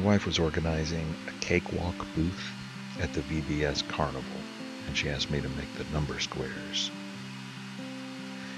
wife was organizing a cakewalk booth at the VBS Carnival, and she asked me to make the number squares.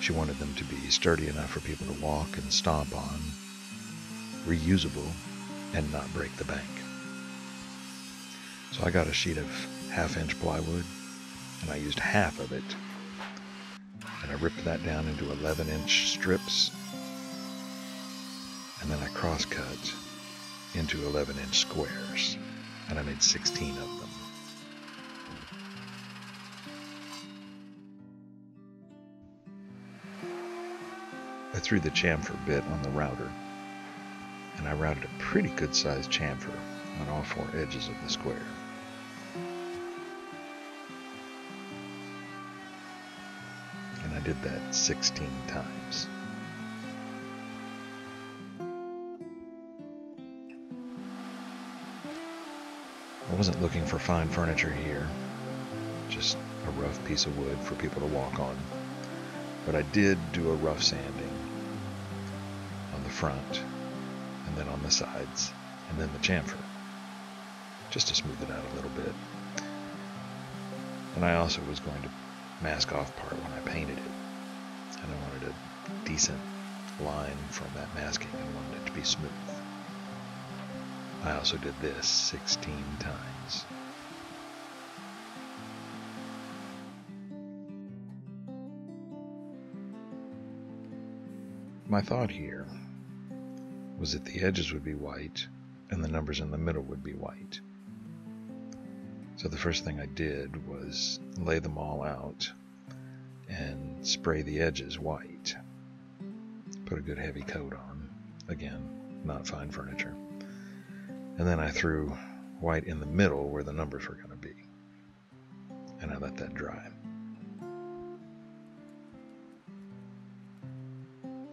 She wanted them to be sturdy enough for people to walk and stomp on, reusable, and not break the bank. So I got a sheet of half inch plywood and I used half of it. And I ripped that down into 11 inch strips. And then I cross cut into 11 inch squares. And I made 16 of them. I threw the chamfer bit on the router, and I routed a pretty good sized chamfer on all four edges of the square. And I did that 16 times. Wasn't looking for fine furniture here, just a rough piece of wood for people to walk on. But I did do a rough sanding on the front and then on the sides and then the chamfer just to smooth it out a little bit. And I also was going to mask off part when I painted it. And I wanted a decent line from that masking and wanted it to be smooth. I also did this 16 times. My thought here was that the edges would be white and the numbers in the middle would be white. So the first thing I did was lay them all out and spray the edges white. Put a good heavy coat on. Again, not fine furniture. And then I threw white in the middle where the numbers were going to be. And I let that dry.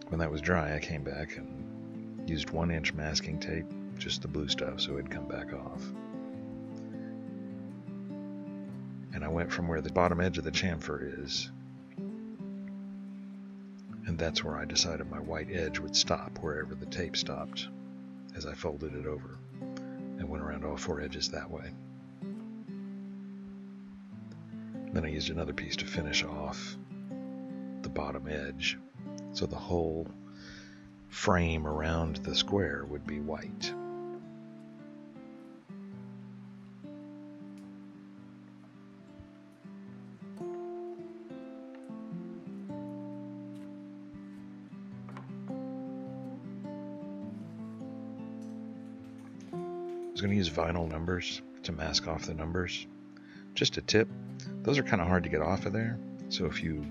When that was dry, I came back and used one inch masking tape, just the blue stuff, so it'd come back off. And I went from where the bottom edge of the chamfer is, and that's where I decided my white edge would stop wherever the tape stopped as I folded it over and went around all four edges that way. Then I used another piece to finish off the bottom edge so the whole frame around the square would be white. Was going to use vinyl numbers to mask off the numbers. Just a tip, those are kind of hard to get off of there. So if you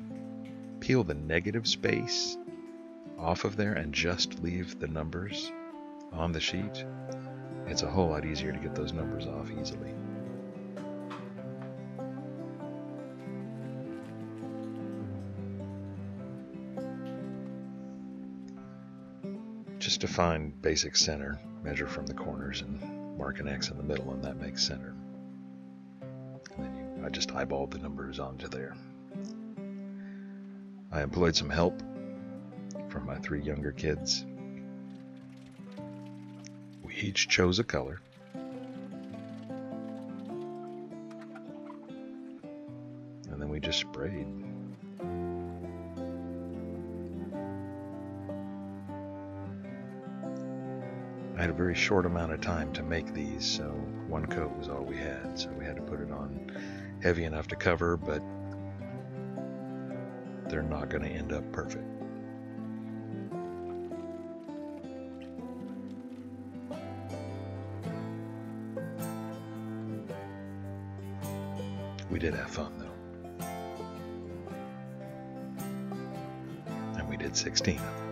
peel the negative space off of there and just leave the numbers on the sheet, it's a whole lot easier to get those numbers off easily. Just to find basic center, measure from the corners and mark an X in the middle, and that makes center. And then you, I just eyeballed the numbers onto there. I employed some help from my three younger kids. We each chose a color. And then we just sprayed. I had a very short amount of time to make these, so one coat was all we had. So we had to put it on heavy enough to cover, but they're not going to end up perfect. We did have fun though. And we did 16 of them.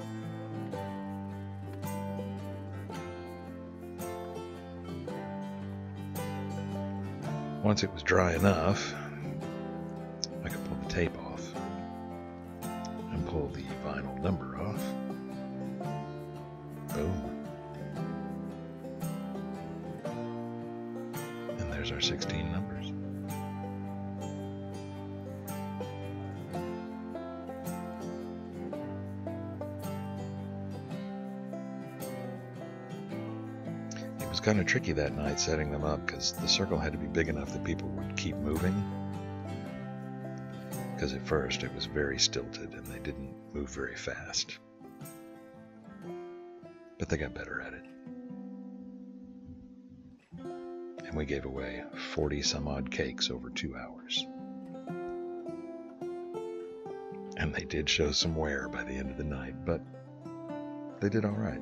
Once it was dry enough, I could pull the tape off and pull the vinyl number off. Boom. And there's our 16 numbers. Was kind of tricky that night setting them up because the circle had to be big enough that people would keep moving. Because at first it was very stilted and they didn't move very fast. But they got better at it. And we gave away 40 some odd cakes over two hours. And they did show some wear by the end of the night, but they did all right.